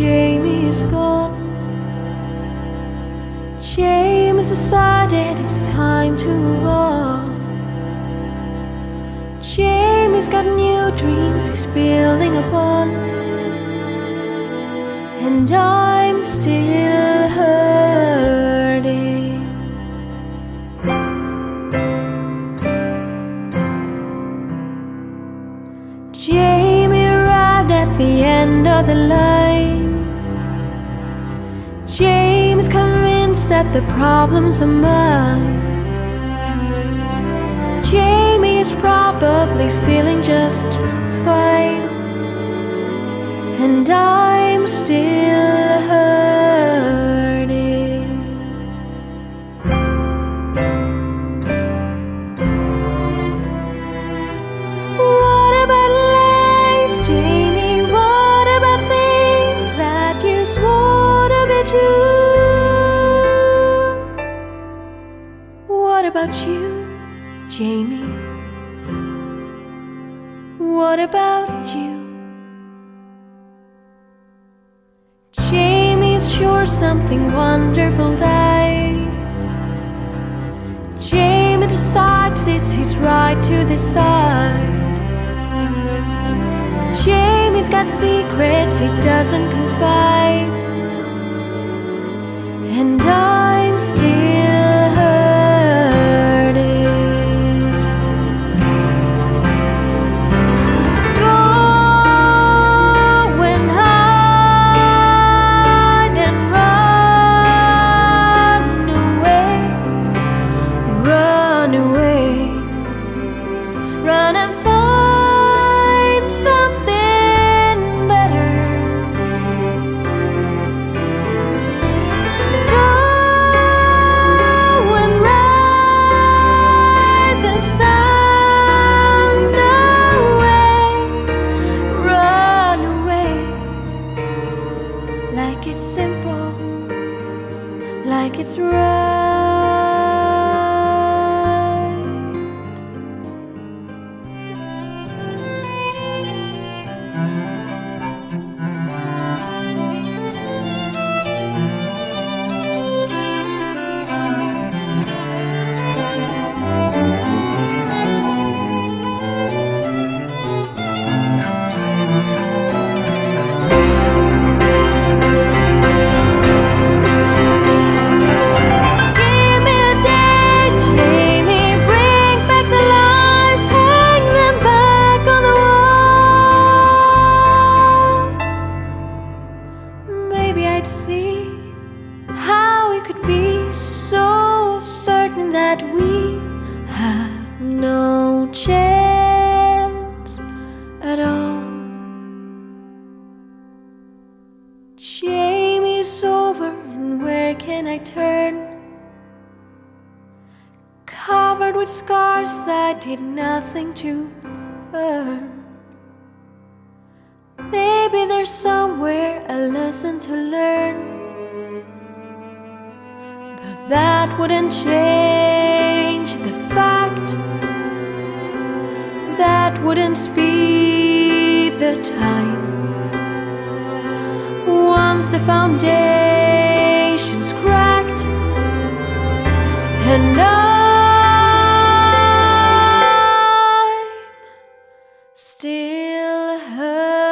Jamie is gone. Jamie's decided it's time to move on. Jamie's got new dreams he's building upon. And I'm still hurting. Jamie arrived at the end of the line. That the problems are mine. Jamie is probably feeling just fine. And I'm about you, Jamie? What about you? Jamie's sure something wonderful died. Jamie decides it's his right to decide. Jamie's got secrets he doesn't confide. And I'm Run and find something better. Go and ride the sun away. Run away. Like it's simple, like it's right. Maybe I'd see how we could be so certain that we had no chance at all. Jamie's over, and where can I turn? Covered with scars, I did nothing to earn. Maybe there's somewhere a lesson to learn. But that wouldn't change the fact That wouldn't speed the time. Once the foundation's cracked And I still hurt.